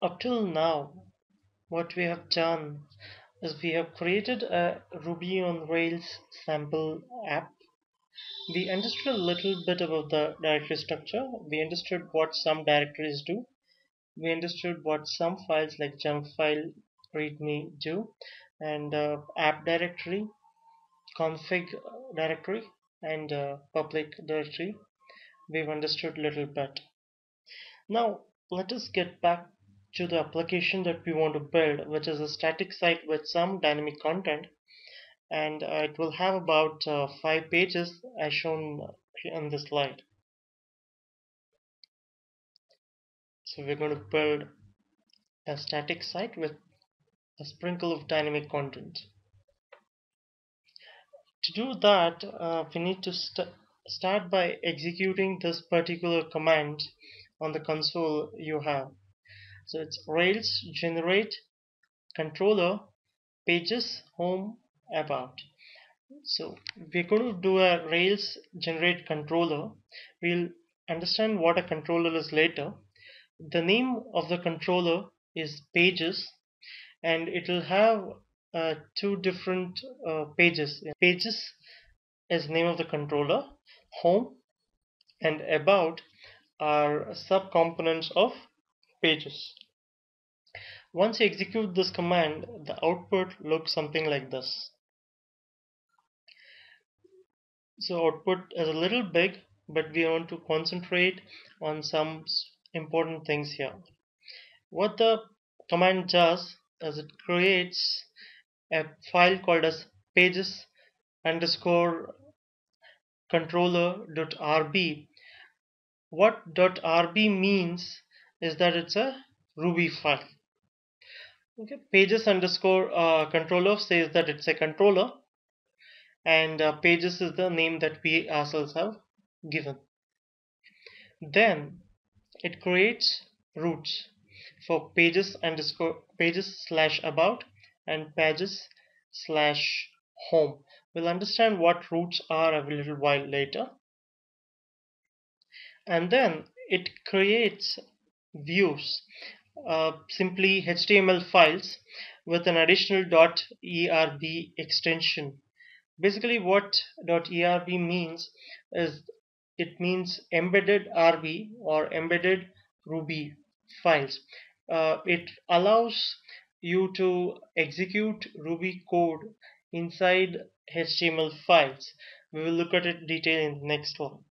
up till now what we have done is we have created a Ruby on Rails sample app. We understood a little bit about the directory structure. We understood what some directories do. We understood what some files like jump file, readme do, and uh, app directory, config directory, and uh, public directory. We've understood a little bit. Now let us get back to the application that we want to build which is a static site with some dynamic content. And uh, it will have about uh, five pages as shown in the slide. So we're going to build a static site with a sprinkle of dynamic content. To do that uh, we need to st start by executing this particular command on the console you have so it's Rails generate controller pages home about. So we're going to do a Rails generate controller. We'll understand what a controller is later. The name of the controller is pages and it will have uh, two different uh, pages. Pages is name of the controller, home and about are subcomponents of pages. Once you execute this command, the output looks something like this. So output is a little big, but we want to concentrate on some important things here. What the command does is it creates a file called as pages underscore controller.rb. What .rb means is that it's a Ruby file. Okay, pages underscore uh, controller says that it's a controller, and uh, pages is the name that we ourselves have given. Then it creates routes for pages underscore pages slash about and pages slash home. We'll understand what routes are a little while later. And then it creates views uh, simply HTML files with an additional .erb extension. Basically what .erb means is it means embedded RB or embedded Ruby files. Uh, it allows you to execute Ruby code inside HTML files. We will look at it detail in the next one.